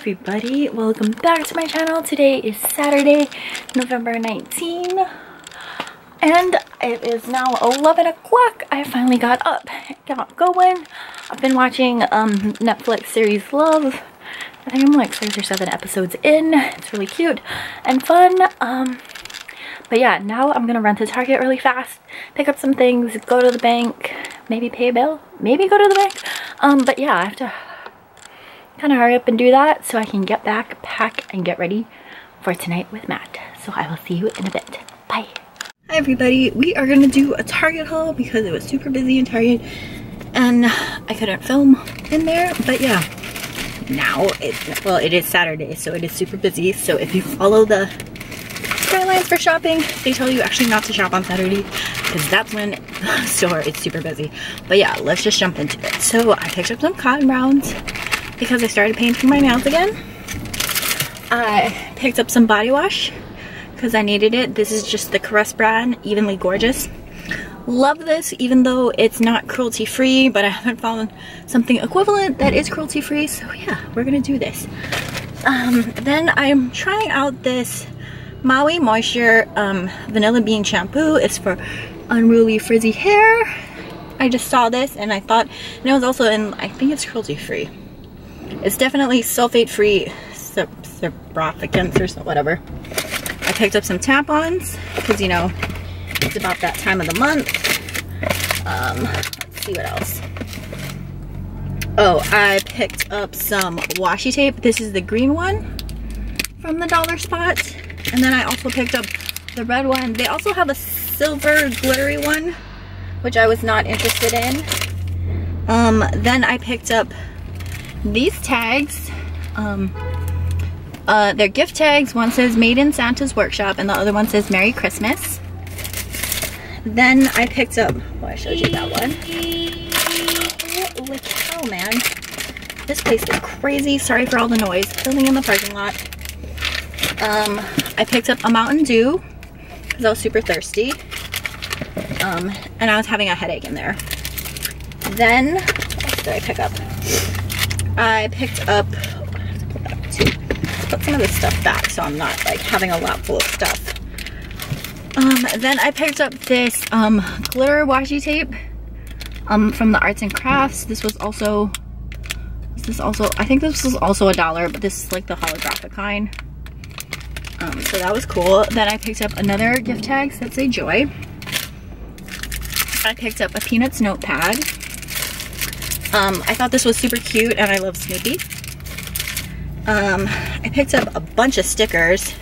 everybody. Welcome back to my channel. Today is saturday november 19 and it is now 11 o'clock. I finally got up got going. I've been watching um netflix series love. I think i'm like six or seven episodes in. It's really cute and fun um but yeah now i'm gonna run to target really fast pick up some things go to the bank maybe pay a bill maybe go to the bank. Um but yeah i have to kind of hurry up and do that so I can get back, pack, and get ready for tonight with Matt. So I will see you in a bit. Bye. Hi everybody, we are gonna do a Target haul because it was super busy in Target and I couldn't film in there, but yeah. Now, it's, well it is Saturday so it is super busy so if you follow the guidelines for shopping, they tell you actually not to shop on Saturday because that's when the store is super busy. But yeah, let's just jump into it. So I picked up some cotton rounds because I started painting my nails again. I picked up some body wash because I needed it. This is just the Caress brand, Evenly Gorgeous. Love this even though it's not cruelty free, but I haven't found something equivalent that is cruelty free. So yeah, we're gonna do this. Um, then I'm trying out this Maui Moisture um, Vanilla Bean Shampoo. It's for unruly frizzy hair. I just saw this and I thought, and it was also in, I think it's cruelty free. It's definitely sulfate-free surfactants or so, whatever. I picked up some tampons because, you know, it's about that time of the month. Um, let's see what else. Oh, I picked up some washi tape. This is the green one from the Dollar Spot. And then I also picked up the red one. They also have a silver glittery one, which I was not interested in. Um, then I picked up these tags um, uh, they're gift tags. One says made in Santa's workshop and the other one says Merry Christmas. Then I picked up well I showed you that one. Holy cow man. This place is crazy. Sorry for all the noise. Filming in the parking lot. Um, I picked up a Mountain Dew because I was super thirsty. Um, and I was having a headache in there. Then what did I pick up I picked up, put some of this stuff back so I'm not like having a lap full of stuff. Um, then I picked up this um, glitter washi tape um, from the Arts and Crafts. This was also, this also, I think this was also a dollar, but this is like the holographic kind. Um, so that was cool. Then I picked up another gift tag so that say Joy. I picked up a Peanuts notepad. Um, I thought this was super cute and I love Snoopy. Um, I picked up a bunch of stickers.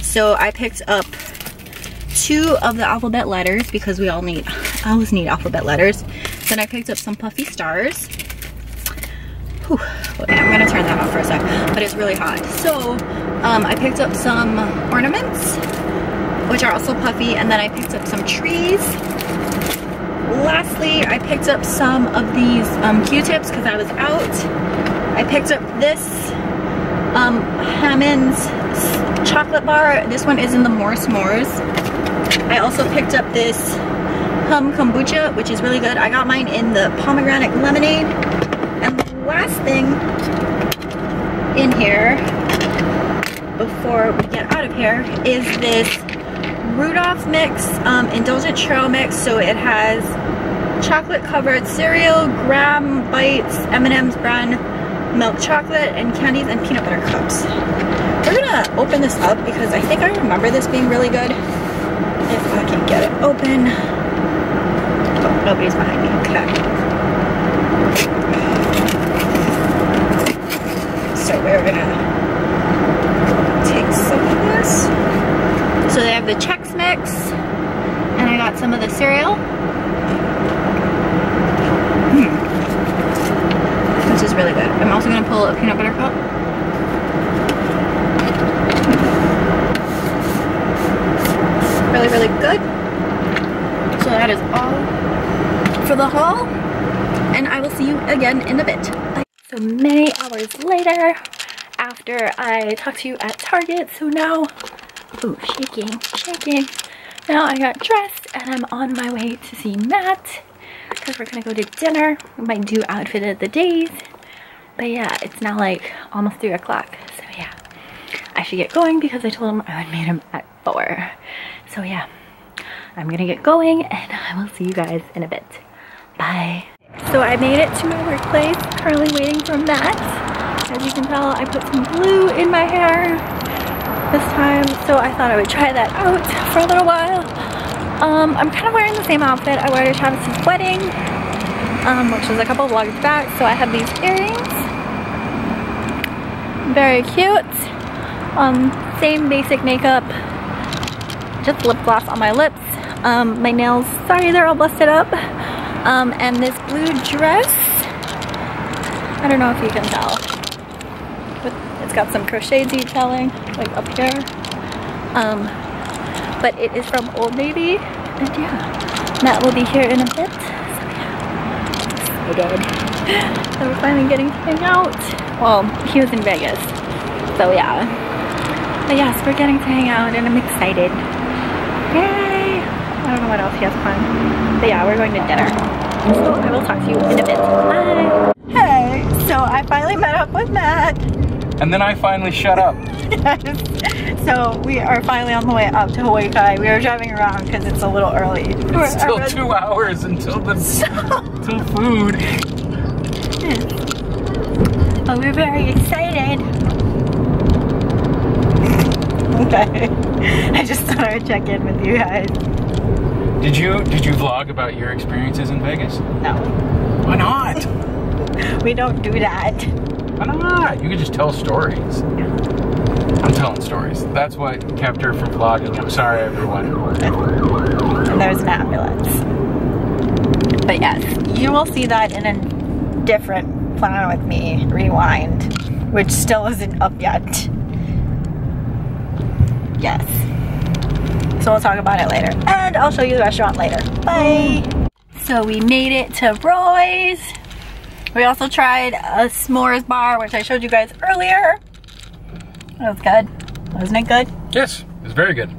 So I picked up two of the alphabet letters because we all need, I always need alphabet letters. Then I picked up some puffy stars. Whew. I'm gonna turn that off for a sec, but it's really hot. So um, I picked up some ornaments, which are also puffy, and then I picked up some trees lastly, I picked up some of these um, Q-tips because I was out. I picked up this um, Hammond's chocolate bar. This one is in the More S'mores. I also picked up this Humm Kombucha, which is really good. I got mine in the pomegranate lemonade. And the last thing in here, before we get out of here, is this Rudolph mix, um, Indulgent Trail mix. So it has chocolate covered cereal, graham bites, M&M's brand, milk chocolate, and candies and peanut butter cups. We're gonna open this up because I think I remember this being really good. If I can get it open. Oh, nobody's behind me, okay. So we're gonna take some of this. So they have the Chex Mix, and I got some of the cereal. Hmm. This is really good. I'm also gonna pull a peanut butter cup. Really, really good. So that is all for the haul. And I will see you again in a bit. So many hours later, after I talked to you at Target, so now, oh, shaking, shaking. Now I got dressed and I'm on my way to see Matt because we're gonna go to dinner. My do outfit of the days. but yeah, it's now like almost three o'clock. So yeah, I should get going because I told him I would meet him at four. So yeah, I'm gonna get going and I will see you guys in a bit. Bye. So I made it to my workplace, currently waiting for Matt. As you can tell, I put some blue in my hair this time, so I thought I would try that out for a little while. Um, I'm kind of wearing the same outfit I wore to Travis's wedding, um, which was a couple vlogs back, so I have these earrings. Very cute. Um, same basic makeup, just lip gloss on my lips. Um, my nails, sorry, they're all busted up. Um, and this blue dress, I don't know if you can tell, but it's got some crochet detailing, like up here. Um, but it is from Old Navy, and yeah, Matt will be here in a bit, so yeah. So we're finally getting to hang out. Well, he was in Vegas, so yeah. But yes, we're getting to hang out, and I'm excited. Yay! I don't know what else he has planned. But yeah, we're going to dinner. So I will talk to you in a bit. Bye! Hey, so I finally met up with Matt. And then I finally shut up. yes. So we are finally on the way up to Hawaii Kai. We are driving around because it's a little early. It's still two hours until the until food. But we're very excited. okay. I just thought I would check in with you guys. Did you did you vlog about your experiences in Vegas? No. Why not? We don't do that. Why not? You can just tell stories. I'm telling stories. That's what kept her from vlogging. I'm sorry, everyone. And there's an ambulance. But yes, you will see that in a different plan with me, Rewind, which still isn't up yet. Yes. So we'll talk about it later. And I'll show you the restaurant later. Bye. So we made it to Roy's. We also tried a s'mores bar, which I showed you guys earlier. That was good. Wasn't it good? Yes, it's very good.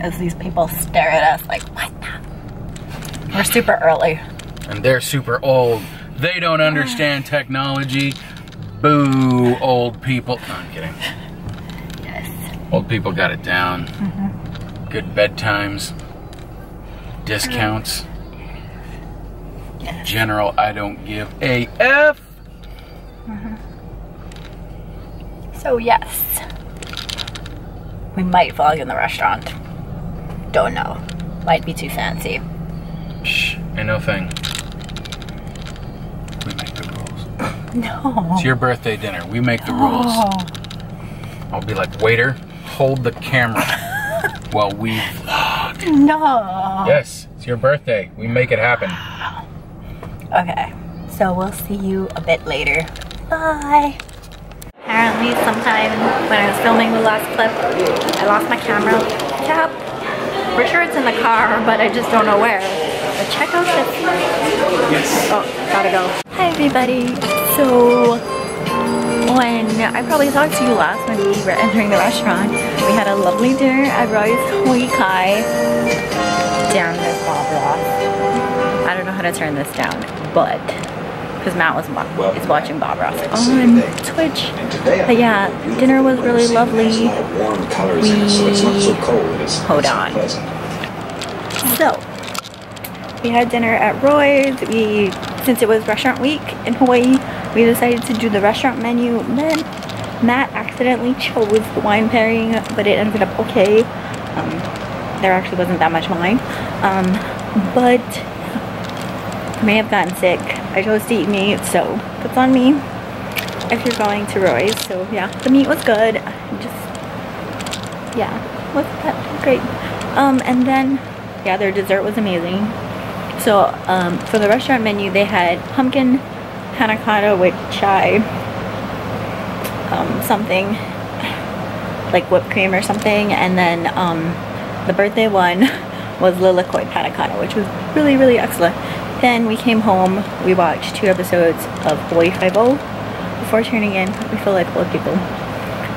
As these people stare at us like, what the? We're super early. And they're super old. They don't understand technology. Boo, old people. No, I'm kidding. Yes. Old people got it down. Mhm. Good bedtimes. Discounts. General, I don't give a F. Mm-hmm. So yes, we might vlog in the restaurant. Don't know. Might be too fancy. Shh, ain't no thing. We make the rules. No. It's your birthday dinner. We make the rules. Oh. I'll be like, waiter, hold the camera while we vlog. No. Yes, it's your birthday. We make it happen. Okay. So we'll see you a bit later. Bye. Apparently sometime when I was filming the last clip, I lost my camera cap. We're sure it's in the car, but I just don't know where. But check out this. Yes. Oh, gotta go. Hi everybody. So when I probably talked to you last when we were entering the restaurant, we had a lovely dinner at Roy's Hawaii Kai. Damn this Bob Ross. I don't know how to turn this down, but because Matt was wa- is watching Bob Ross on Twitch. But yeah, dinner was really lovely. Hold on. So, we had dinner at Roy's. We, since it was restaurant week in Hawaii, we decided to do the restaurant menu. Then Matt accidentally chose the wine pairing, but it ended up okay. Um, there actually wasn't that much wine. Um, but may have gotten sick. I chose to eat meat, so that's on me if you're going to Roy's. So yeah, the meat was good. Just, yeah, was that great. Um, and then, yeah, their dessert was amazing. So um, for the restaurant menu, they had pumpkin panna cotta with chai, um, something like whipped cream or something, and then um, the birthday one was Lilikoi panna cotta, which was really, really excellent. Then we came home, we watched two episodes of Hawaii Five-O before turning in. We feel like old people.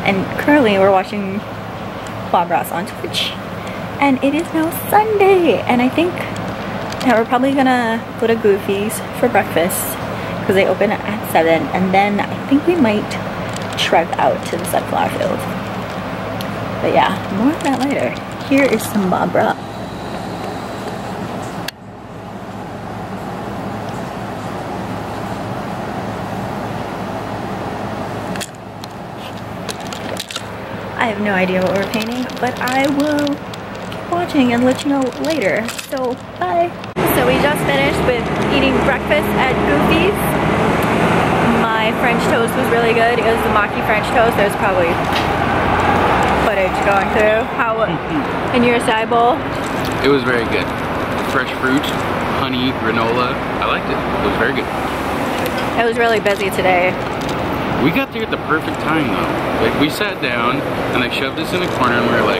And currently we're watching Bob Ross on Twitch. And it is now Sunday, and I think that we're probably gonna go to Goofy's for breakfast because they open at 7 and then I think we might trek out to the sunflower field. But yeah, more of that later. Here is some Barbara. I have no idea what we're painting, but I will keep watching and let you know later. So, bye. So we just finished with eating breakfast at Goofy's. My French toast was really good. It was the Maki French toast. There's probably footage going through. How, in your side bowl? It was very good. Fresh fruit, honey, granola. I liked it. It was very good. It was really busy today. We got there at the perfect time though. Like we sat down and they shoved us in a corner and we were like,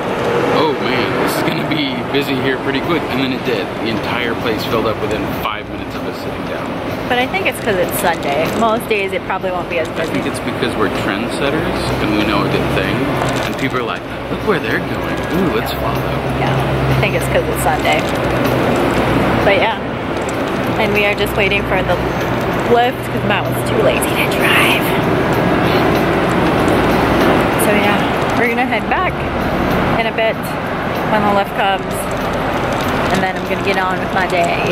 oh man, this is gonna be busy here pretty quick. And then it did. The entire place filled up within five minutes of us sitting down. But I think it's because it's Sunday. Most days it probably won't be as busy. I think it's because we're trendsetters and we know a good thing. And people are like, look where they're going. Ooh, let's follow. Yeah, I think it's because it's Sunday. But yeah. And we are just waiting for the Lyft because Matt was too lazy to drive. So yeah, we're gonna head back in a bit when the Lyft comes. And then I'm gonna get on with my day.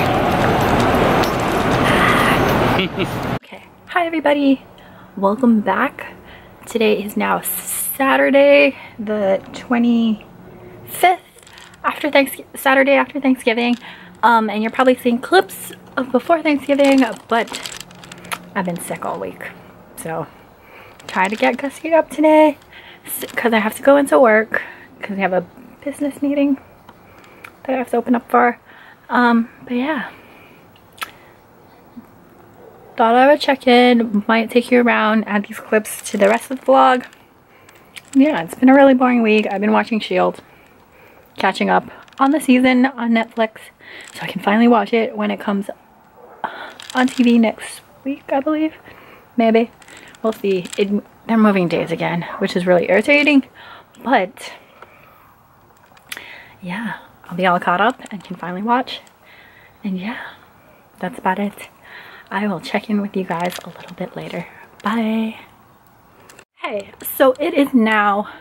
okay. Hi everybody. Welcome back. Today is now Saturday, the 25th after Thanksgiving, Saturday after Thanksgiving. Um, and you're probably seeing clips of before Thanksgiving, but I've been sick all week. So try to get gussied up today because I have to go into work because we have a business meeting that I have to open up for. Um, but yeah. Thought I would check in, might take you around, add these clips to the rest of the vlog. Yeah, it's been a really boring week. I've been watching S.H.I.E.L.D. Catching up on the season on Netflix so I can finally watch it when it comes on TV next week, I believe. Maybe. We'll see. It, they're moving days again, which is really irritating. But, yeah, I'll be all caught up and can finally watch. And yeah, that's about it. I will check in with you guys a little bit later. Bye. Hey, so it is now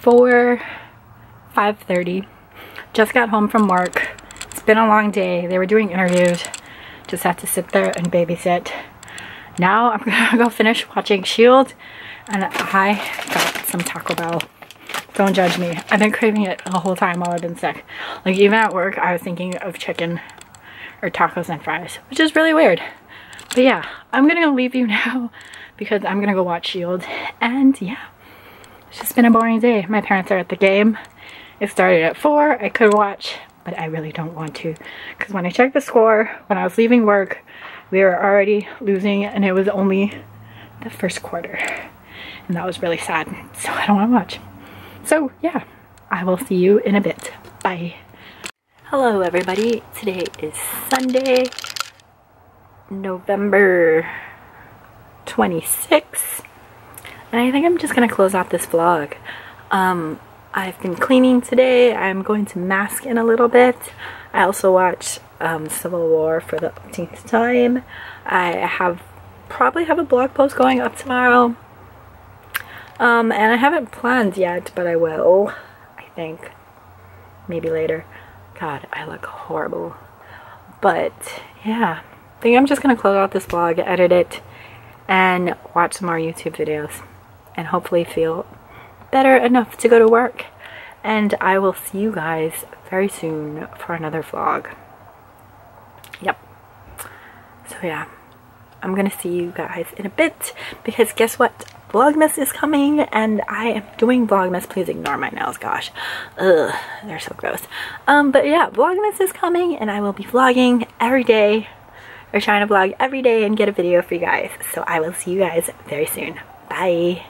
4 5.30. Just got home from work. It's been a long day. They were doing interviews. Just had to sit there and babysit. Now I'm gonna go finish watching S.H.I.E.L.D. And I got some Taco Bell. Don't judge me. I've been craving it the whole time while I've been sick. Like even at work, I was thinking of chicken or tacos and fries, which is really weird. But yeah, I'm gonna leave you now because I'm gonna go watch S.H.I.E.L.D. And yeah, it's just been a boring day. My parents are at the game. It started at 4. I could watch, but I really don't want to. Because when I checked the score, when I was leaving work, we were already losing and it was only the first quarter. And that was really sad. So I don't want to watch. So yeah, I will see you in a bit. Bye. Hello everybody. Today is Sunday, November 26th. And I think I'm just going to close out this vlog. Um, I've been cleaning today. I'm going to mask in a little bit. I also watched um, Civil War for the 18th time. I have probably have a blog post going up tomorrow. Um, and I haven't planned yet, but I will. I think. Maybe later. God, I look horrible. But, yeah. I think I'm just going to close out this vlog, edit it, and watch some more YouTube videos. And hopefully feel better enough to go to work. And I will see you guys very soon for another vlog. Yep. So yeah, I'm gonna see you guys in a bit because guess what? Vlogmas is coming and I am doing Vlogmas. Please ignore my nails, gosh. Ugh, they're so gross. Um, but yeah, Vlogmas is coming and I will be vlogging every day or trying to vlog every day and get a video for you guys. So I will see you guys very soon. Bye.